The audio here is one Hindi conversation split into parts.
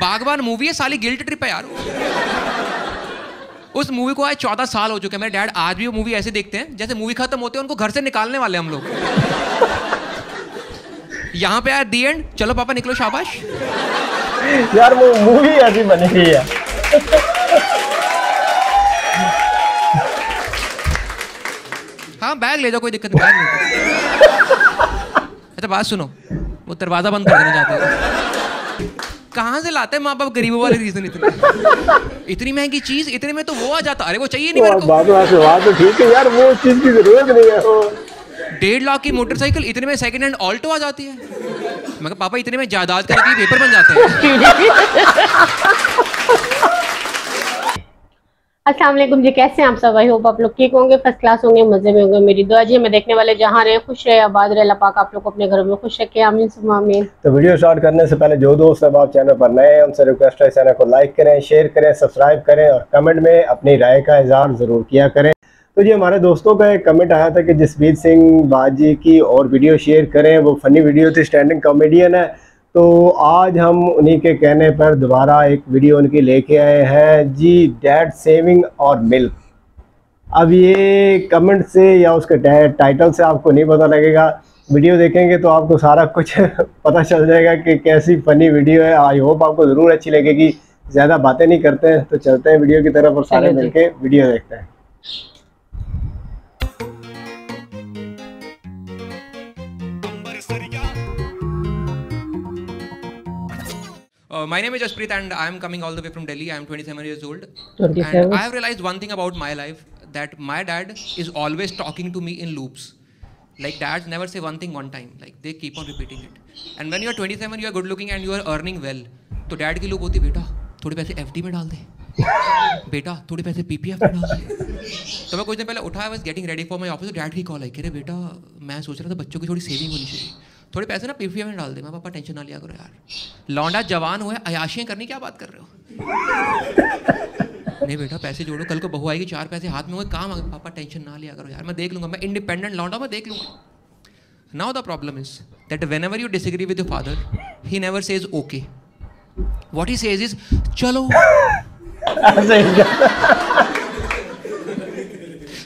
बागबान मूवी है साली गिल्ट ट्रिप है यार। उस मूवी को आज चौदह साल हो चुके हैं। मेरे डैड आज भी वो मूवी ऐसे देखते हैं जैसे मूवी खत्म होते हैं उनको घर से निकालने वाले हम लोग। यहाँ पे आया दी एंड चलो पापा निकलो शाबाश। यार वो मूवी ऐसी बनी हुई है। हाँ बैग ले जाओ कोई दिक्कत नहीं बैग नहीं अच्छा बात सुनो वो दरवाज़ा बंद कर देना चाहते हैं। कहाँ से लाते हैं माँ बाप गरीबों वाले रीजन इतने? इतनी महँगी चीज़ इतने में तो वो आ जाता। अरे वो चाहिए नहीं मेरे को। बात तो ठीक है यार वो चीज़ की ज़रूरत नहीं है डेढ़ लाख की मोटरसाइकिल इतने में सेकंड हैंड ऑल्टो आ जाती है। मगर पापा इतने में जायदाद करके पेपर बन जाते हैं। अस्सलाम वालेकुम जी, कैसे हैं आप सब? आई होप आप लोग ठीक होंगे फ़र्स्ट क्लास होंगे, मज़े में होंगे। मेरी दुआ जी मैं देखने वाले जहाँ रहे, खुश रहे, आबाद रहे। पाक आप लोग अपने घरों में खुश रखे। आमीन सुमा आमीन। तो वीडियो स्टार्ट करने से पहले जो दोस्त अब आप चैनल पर नए हैं, उनसे रिक्वेस्ट है चैनल को लाइक करें शेयर करें सब्सक्राइब करें और कमेंट में अपनी राय का इजहार ज़रूर किया करें। तो जी, हमारे दोस्तों का एक कमेंट आया था कि जसवीर सिंह बाजी की और वीडियो शेयर करें। वो फनी वीडियो थी स्टैंडिंग कॉमेडियन है। तो आज हम उन्हीं के कहने पर दोबारा एक वीडियो उनकी लेके आए हैं। जी डैड सेविंग और मिल्क अब ये कमेंट से या उसके टाइटल से आपको नहीं पता लगेगा। वीडियो देखेंगे तो आपको सारा कुछ पता चल जाएगा कि कैसी फनी वीडियो है। आई होप आपको ज़रूर अच्छी लगेगी। ज़्यादा बातें नहीं करते हैं तो चलते हैं वीडियो की तरफ़ और सारे मिलके वीडियो देखते हैं। Uh, my name is Jasprit and I am coming all the way from Delhi. I am 27 years old. 27. And I have realized one thing about my life that my dad is always talking to me in loops. Like dads never say one thing one time. Like they keep on repeating it. And when you are 27, you are good looking and you are earning well. तो डैड की लूप होती बेटा थोड़े पैसे एफडी में डाल दे बेटा थोड़े पैसे पीपीएफ में डाल दे तो मैं कुछ दिन पहले उठा was getting ready for my office dad की कॉल आई कि रे बेटा मैं सोच रहा था बच्चों की थोड़ी सेविंग होनी चाहिए थोड़े पैसे ना पीपीएफ में डाल दे मैं पापा टेंशन ना लिया करो यार। लौंडा जवान हुआ है अयाशियाँ करनी क्या बात कर रहे हो? नहीं बेटा पैसे जोड़ो कल को बहू आएगी चार पैसे हाथ में हुए काम आ गए। पापा टेंशन ना लिया करो यार मैं देख लूँगा मैं इंडिपेंडेंट लौंडा मैं देख लूँगा। Now the problem is that whenever you disagree with your father he never says okay what he says is चलो?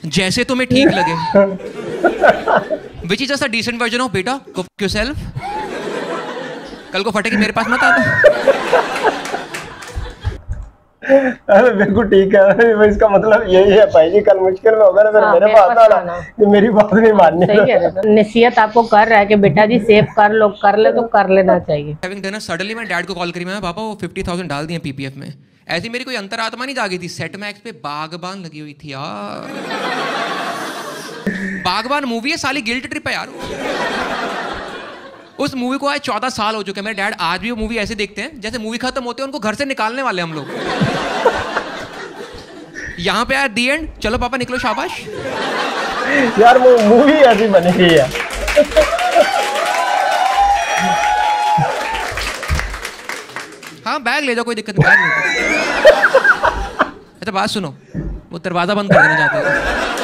जैसे तुम्हें ठीक लगे। Which is just a decent version of बेटा गो योरसेल्फ कल को फटेगी मेरे पास मत आना अरे बिल्कुल ठीक है। इसका मतलब यही है भाई जी कल मुश्किल में होगा ना हाँ, मेरे मेरे पास आना। कि मेरी बात नहीं माननी। सही कह रहे नसीहत आपको कर रहा है कि बेटा जी सेव कर लो कर ले तो कर लेना चाहिए। हैविंग डन सडनली मैं डैड को कॉल करी। मैं पापा वो फिफ्टी थाउज़ेंड डाल दिए पीपीएफ में। ऐसी मेरी कोई अंतरात्मा नहीं जागी थी। सेट मैक्स पे बागबान लगी हुई थी यार। बागबान मूवी है साली गिल्ट ट्रिप है यार। उस मूवी को आज चौदह साल हो चुके हैं। मेरे डैड आज भी वो मूवी ऐसे देखते हैं जैसे मूवी खत्म होते हैं उनको घर से निकालने वाले हम लोग। यहाँ पे आया दी एंड चलो पापा निकलो शाबाश। यार वो मूवी ऐसी बनी हुई है। हाँ बैग ले जाओ कोई दिक्कत नहीं बैग नहीं अच्छा बात सुनो वो दरवाज़ा बंद कर देना चाहते हैं।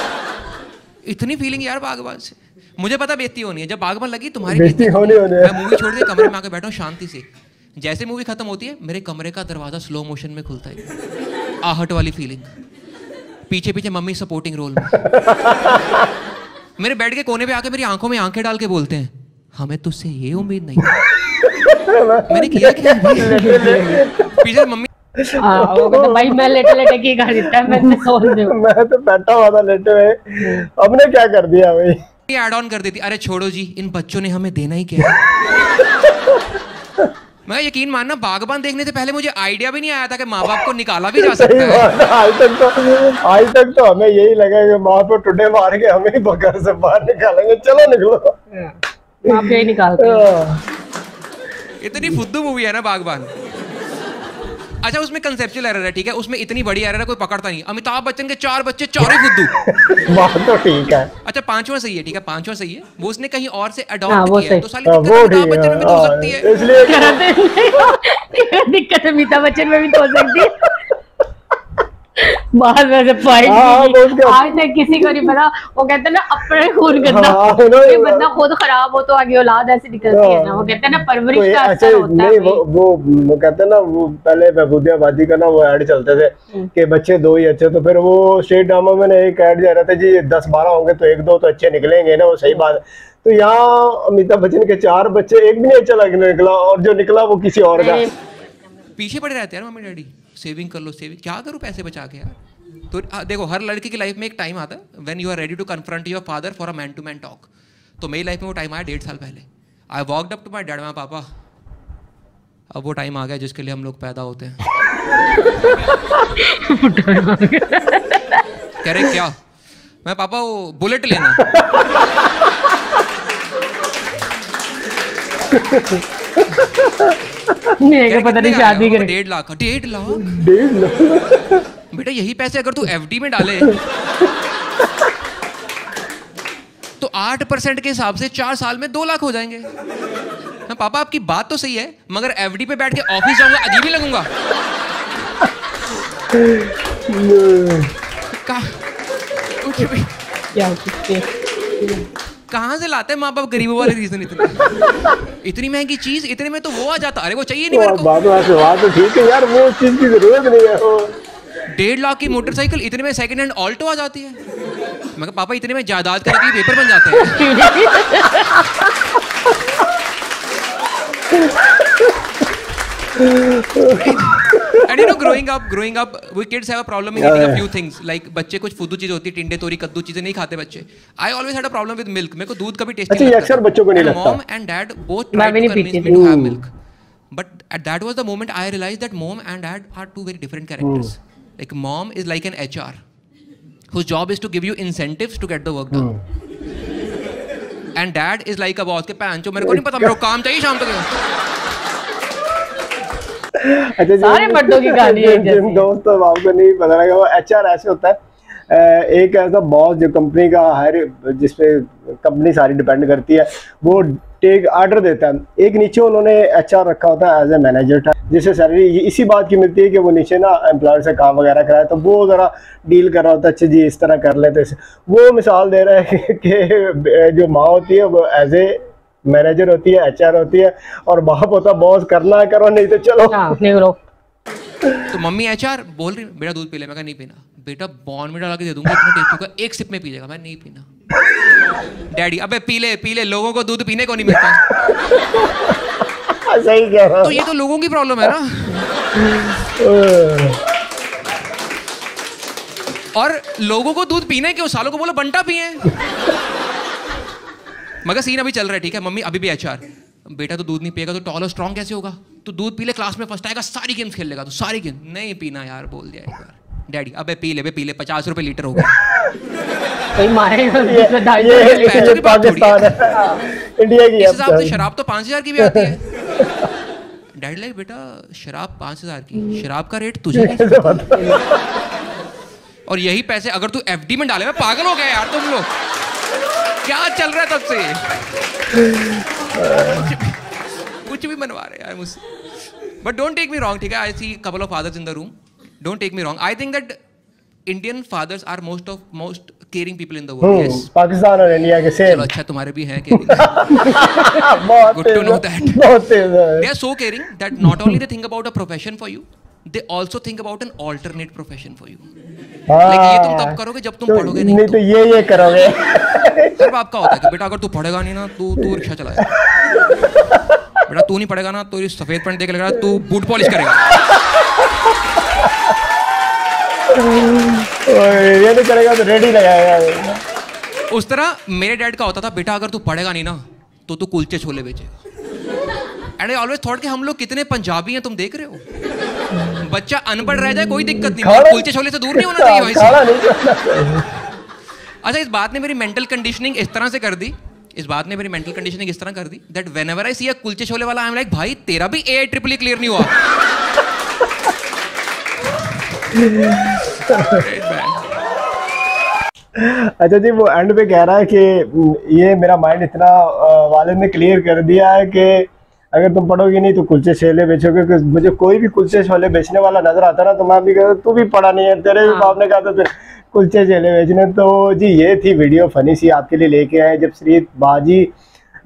इतनी फीलिंग यार बागबान से। मुझे पता बेइज्जती होनी है। जब बागबान लगी तुम्हारी बेइज्जती होनी होनी है। मैं मूवी छोड़ के कमरे में आके बैठा हूँ शांति से। जैसे मूवी खत्म होती है मेरे कमरे का दरवाज़ा स्लो मोशन में खुलता है। आहट वाली फीलिंग पीछे पीछे मम्मी सपोर्टिंग रोल में। मेरे बेड के कोने पे आके मेरी आँखों में आँखें डाल के बोलते हैं हमें तुझसे ये उम्मीद नहीं मैंने किया क्या? पीछे मम्मी हाँ, वो कहता, भाई मैं लेटे लेटे की कर देता मैं मैं तो बैठा हुआ था लेटे हुए। हमने क्या कर दिया भाई? ऐड ऑन कर देती अरे छोड़ो जी इन बच्चों ने हमें देना ही क्या मैं यकीन मानना बागबान देखने से पहले मुझे आइडिया भी नहीं आया था कि माँ बाप को निकाला भी जा सकता है। आज तक तो आज तक तो हमें यही लगा कि माँ को टुडे मार के हमें ही घर से बाहर निकालेंगे। चलो निकलो। आप यही निकालते हैं। हाँ। इतनी फुद्दू मूवी है ना बागबान? अच्छा उसमें कंसेप्चुअल एरर है ठीक है? उसमें इतनी बड़ी एरर है कोई पकड़ता नहीं। अमिताभ बच्चन के चार बच्चे चार बुद्धू। बात तो ठीक है। अच्छा पांचवा सही है ठीक है? पांचवा सही है। वो उसने कहीं और से हाँ, अडॉप्ट किया है तो साली हाँ, अमिताभ बच्चन में भी तो हो सकती है। है इसलिए दिक्कत अमिताभ बच्चन में भी तो हो सकती है। बाहर में से फाइट हाँ, हाँ, आज तक किसी को नहीं पता। वो कहते हैं ना अपने खून गंदा। हाँ, हाँ, ये ये- बंदा खुद खराब हो तो आगे औलाद ऐसी निकलती है ना। वो कहते हैं ना परवरिश का असर होता है वो वो वो कहते हैं ना वो पहले महबूदियाबादी का ना वो ऐड चलते थे हम्म। कि बच्चे दो ही अच्छे तो फिर वो स्टेट ड्रामा में एक ऐड जा रहा था जी दस बारह होंगे तो एक दो तो अच्छे निकलेंगे ना वो सही बात। है तो यहाँ अमिताभ बच्चन के चार बच्चे एक भी नहीं अच्छा लग निकला और जो निकला वो किसी और का। पीछे पड़े रहते हैं मम्मी डैडी। सेविंग कर लो सेविंग क्या करूँ पैसे बचा के यार? तो देखो हर लड़के की लाइफ में एक टाइम आता है when you are ready to confront your father for a man to man talk तो मेरी लाइफ में वो टाइम आया डेढ़ साल पहले। I walked up to my dad my पापा अब वो टाइम आ गया जिसके लिए हम लोग पैदा होते हैं। कह रहे क्या? मैं पापा वो बुलेट लेना। मेरे को पता नहीं शादी? करें डेढ़ लाख डेढ़ लाख डेढ़ लाख। बेटा यही पैसे अगर तू एफडी में डाले तो आठ परसेंट के हिसाब से चार साल में दो लाख हो जाएँगे हाँ पापा आपकी बात तो सही है मगर एफडी पे बैठ के ऑफ़िस जाऊँगा अजीब ही लगूँगा कुछ भी क्या। कहाँ से लाते हैं माँ बाप गरीबों वाले रीजन इतने? इतनी महँगी चीज़ इतने में तो वो आ जाता। अरे वो चाहिए नहीं मेरे को। बात तो ठीक है यार वो चीज़ की ज़रूरत नहीं है डेढ़ लाख की मोटरसाइकिल इतने में सेकंड हैंड ऑल्टो आ जाती है। मैं कहा, पापा इतने में जायदाद का नकली पेपर बन जाते हैं। up growing up we kids have a problem in Yeah, eating a few things like बच्चे कुछ फुद्दू चीज़ होती टिंडे तोरी कद्दू चीज़ें नहीं खाते बच्चे I always had a problem with milk मेरे को दूध कभी टेस्ट अच्छा, ये अक्सर बच्चों को नहीं लगता। mom and dad both मैं tried भी to नहीं convince पीती me to have थी। milk but at that was the moment I realized that mom and dad are two very different characters like mom is like an HR whose job is to give you incentives to get the work done and dad is like a boss के पैन जो मेरे को नहीं पता मेरे को काम चाहिए शाम तक अच्छा सारे मर्दों की कहानी एक जिन- है। दोस्तों आपको नहीं पता लगा वो एचआर ऐसे होता है एक ऐसा बॉस जो कंपनी का हायर जिसपे कंपनी सारी डिपेंड करती है वो टेक ऑर्डर देता है एक नीचे उन्होंने एचआर रखा होता है एज ए मैनेजर था जिससे सैलरी इसी बात की मिलती है कि वो नीचे ना एम्प्लॉयर से काम वगैरह कराए तो वो ज़रा डील कर रहा होता है अच्छा जी इस तरह कर लेते वो मिसाल दे रहा है कि जो माँ होती है वो एज ए मैनेजर होती है एचआर होती है और बाप होता बॉस करना करो नहीं तो चलो। हाँ निकलो तो मम्मी एचआर बोल रही बेटा दूध पी ले। मैं कहा नहीं पीना। बेटा बॉन में डाला के दे दूँगा इतना टेस्टी होगा एक सिप में पी लेगा मैं नहीं पीना। डैडी अबे पी ले पी ले लोगों को दूध पीने को नहीं मिलता। सही कह रहा तो ये तो लोगों की प्रॉब्लम है ना। और लोगों को दूध पीना है क्यों? सालों को बोलो बंटा पिए। मगर सीन अभी चल रहा है ठीक है? मम्मी अभी भी एचआर बेटा तो दूध नहीं पिएगा तो टॉल और स्ट्रॉन्ग कैसे होगा? तो दूध पी ले क्लास में फ़र्स्ट आएगा सारी गेम्स खेल लेगा तो सारी गेम नहीं पीना यार बोल दिया एक बार। डैडी अबे पी ले बे पी ले पचास रुपए लीटर हो गया है। तो। शराब तो पाँच हज़ार की भी आती है। डैडी लाइक बेटा शराब पाँच हज़ार की। शराब का रेट तुझे बता। और यही पैसे अगर तू एफडी में डाले मैं पागल हो गया यार तुम लोग। क्या चल रहा है तब से? कुछ भी- बनवा रहे यार मुझसे। But don't take me wrong ठीक है? I see couple of fathers in the room don't take me wrong I think that Indian fathers are most of most caring people in the world yes Pakistan और इंडिया के चलो सेम अच्छा तुम्हारे भी हैं केयरिंग तेज know है, that. बहुत तेज है। They are so caring that not only they think about a profession for they also think about an alternate profession for you. Like, ये तुम तब करोगे जब तुम तो पढ़ोगे नहीं नहीं तो ये ये करोगे। हर बाप का होता है कि बेटा अगर तू पढ़ेगा नहीं ना तू तू रिक्शा चलाएगा बेटा तू नहीं पढ़ेगा ना तो ये सफ़ेद पैंट देख लेगा तू बूट पॉलिश करेगा। ये नहीं करेगा तो रेडी लगाएगा। उस तरह मेरे डैड का होता था बेटा अगर तू पढ़ेगा नहीं ना तो तू कुलचे छोले बेचेगा एंड आई ऑलवेज थॉट कि हम लोग कितने पंजाबी हैं तुम देख रहे हो? बच्चा अनपढ़ रह जाए कोई दिक्कत नहीं। कुलचे छोले से दूर नहीं होना चाहिए भाई। अच्छा इस बात ने मेरी मेंटल कंडीशनिंग इस तरह से कर दी। इस बात ने मेरी मेंटल कंडीशनिंग इस तरह कर दी that whenever I see a kulche chhole wala I am like भाई तेरा भी ए ट्रिपल क्लियर नहीं हुआ। अच्छा जी वो एंड पे कह रहा है कि ये मेरा माइंड इतना वालिद ने क्लियर कर दिया है कि अगर तुम पढ़ोगी नहीं तो कुलचे छोले बेचोगे मुझे कोई भी कुलचे छोले बेचने वाला नज़र आता ना तो मैं भी कहता तू भी पढ़ा नहीं है तेरे भी हाँ। बाप ने कहा था कुलचे छोले बेचने। तो जी ये थी वीडियो फनी सी आपके लिए लेके आए जब श्री बाजी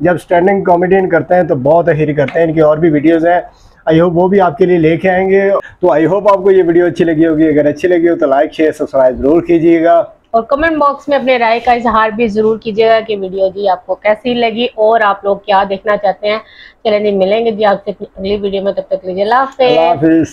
जब स्टैंडिंग कॉमेडियन करते हैं तो बहुत हिर करते हैं इनकी और भी वीडियोज़ हैं। आई होप वो भी आपके लिए लेके आएँगे। तो आई होप आपको ये वीडियो अच्छी लगी होगी। अगर अच्छी लगी हो तो लाइक शेयर सब्सक्राइब ज़रूर कीजिएगा। और कमेंट बॉक्स में अपने राय का इजहार भी ज़रूर कीजिएगा कि वीडियो जी आपको कैसी लगी और आप लोग क्या देखना चाहते हैं। चलें जी, मिलेंगे जी आपसे अगली वीडियो में, तब तक लीजिए हाफिज़।